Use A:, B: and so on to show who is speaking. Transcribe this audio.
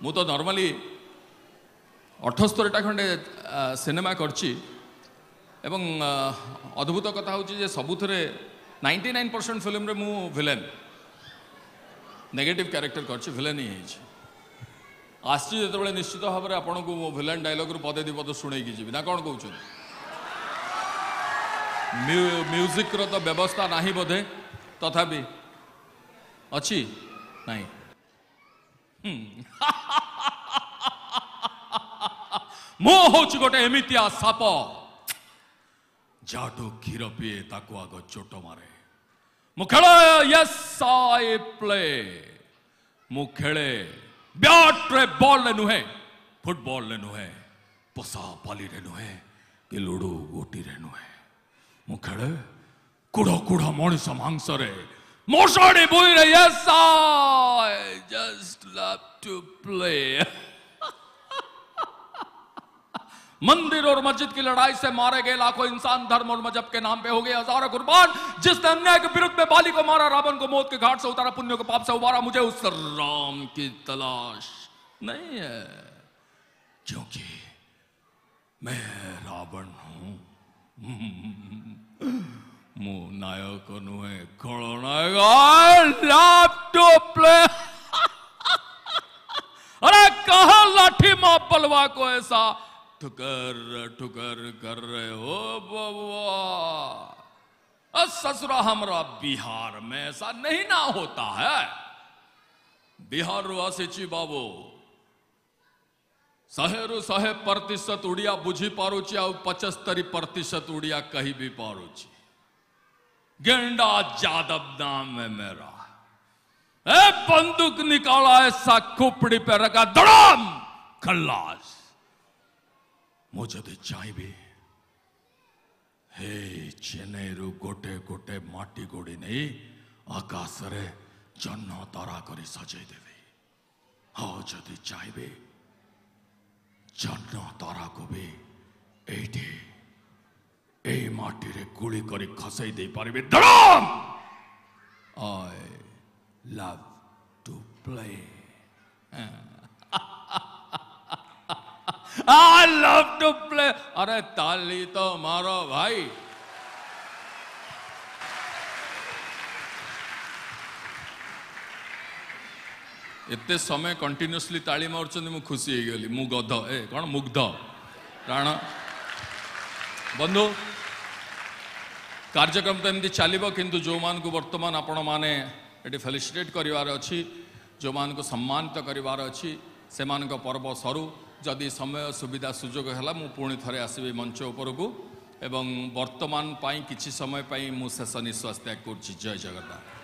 A: ମୁଁ ତ ନର୍ମାଲି ଅଠସ୍ତରୀଟା ଖଣ୍ଡେ ଆ, ସିନେମା କରିଛି ଏବଂ ଆ, ଅଦ୍ଭୁତ କଥା ହେଉଛି ଯେ ସବୁଥିରେ ନାଇଣ୍ଟି ନାଇନ୍ ପରସେଣ୍ଟ ଫିଲ୍ମରେ ମୁଁ ଭିଲେନ୍ ନେଗେଟିଭ୍ କ୍ୟାରେକ୍ଟର କରିଛି ଭିଲେନ୍ ହିଁ ହେଇଛି ଆସିଛି ଯେତେବେଳେ ନିଶ୍ଚିତ ଭାବରେ ଆପଣଙ୍କୁ ମୋ ଭିଲେନ୍ ଡାଇଲଗ୍ରୁ ପଦେ ଦୁଇ ପଦ ଶୁଣେଇକି ଯିବି ନା କ'ଣ କହୁଛନ୍ତି ମ୍ୟୁ- ମ୍ୟୁଜିକ୍ର ତ ବ୍ୟବସ୍ଥା ନାହିଁ ବୋଧେ ତଥାପି ଅଛି ନାହିଁ ମୁଁ ହଉଛି ଗୋଟେ ଏମିତିଆ ସାପ ଯାଠୁ କ୍ଷୀର ପିଏ ତାକୁ ଆଗ ଚୋଟ ମାରେ ମୁଁ ଖେଳେ ୟେସ୍ ଆଇ ପ୍ଲେ ମୁଁ ଖେଳେ ବ୍ୟାଟ୍ରେ ବଲ୍ରେ ନୁହେଁ ଫୁଟବଲରେ ନୁହେଁ ପୋଷା ପାଲିରେ ନୁହେଁ କି ଲୁଡୁ ଗୋଟିରେ ନୁହେଁ ମୁଁ ଖେଳେ କୁଢ଼ କୁଢ଼ ମଣିଷ ମାଂସରେ Moshori Buira, yes, I just love to play. मंदिर और मस्जिद की लड़ाई से मारे गए लाखों इंसान धर्म और मज़हब के नाम पे हो गए हज़ारों कुर्बान। जिसने अन्याय के विरुद्ध में बाली को मारा रावण को मौत के घाट से उतारा पुण्य को पाप से उबारा मुझे उस राम की तलाश नहीं है। क्योंकि मैं रावण हूँ। हम्म। नायक नुहे खलनायक लाभ अरे, कहा लाठी माप पलवा को ऐसा? ठुकर ठुकर कर रहे हो बबुआ। ससुरा हमारा बिहार में ऐसा नहीं ना होता है। बिहार वासी ची बाबू सहे सहेरु सहे प्रतिशत उड़िया बुझी पारुची और पचहत्तरी प्रतिशत उड़िया कही भी पारुची। गेंडा जादव नाम है मेरा। ए, बंदूक निकाला, ऐसा खोपड़ी पे रखा, दड़ाम, खल्लास। मुझे तो चाहिए। हे, चेनेरु, गोटे गोटे, माटी गोड़ी नहीं, आकाश रे, जन्न तारा कर सजे देवे। हाँ जदि चाहिए, जन्न तारा को भी, एट ଏଇ ମାଟିରେ ଗୁଳି କରି ଖସେଇ ଦେଇପାରିବି ଅରେ ତାଲି ତ ମାର ଭାଇ। ଏତେ ସମୟ କଣ୍ଟିନ୍ୟୁସଲି ତାଳି ମାରୁଛନ୍ତି ମୁଁ ଖୁସି ହେଇଗଲି। ମୁଁ ଗଧ। ଏ କ'ଣ ମୁଗ୍ଧ? କାରଣ ବନ୍ଧୁ? କାର୍ଯ୍ୟକ୍ରମ ତ ଏମିତି ଚାଲିବ କିନ୍ତୁ ଯେଉଁମାନଙ୍କୁ ବର୍ତ୍ତମାନ ଆପଣମାନେ ଏଠି ଫେଲିସିଟେଟ୍ କରିବାର ଅଛି ଯେଉଁମାନଙ୍କୁ ସମ୍ମାନିତ କରିବାର ଅଛି ସେମାନଙ୍କ ପର୍ବ ସରୁ। ଯଦି ସମୟ ସୁବିଧା ସୁଯୋଗ ହେଲା ମୁଁ ପୁଣି ଥରେ ଆସିବି ମଞ୍ଚ ଉପରକୁ ଏବଂ ବର୍ତ୍ତମାନ ପାଇଁ କିଛି ସମୟ ପାଇଁ ମୁଁ ଶେଷ ନିଶ୍ୱାସ ତ୍ୟାଗ କରୁଛି। ଜୟ ଜଗନ୍ନାଥ।